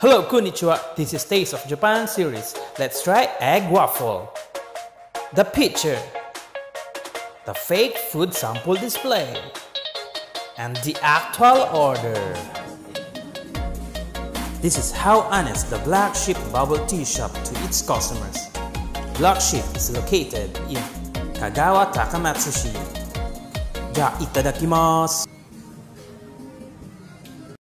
Hello, konnichiwa. This is Taste of Japan series. Let's try egg waffle. The picture, the fake food sample display, and the actual order. This is how honest the Black Sheep Bubble Tea Shop to its customers. Black Sheep is located in Kagawa Takamatsushi. Ja itadakimasu.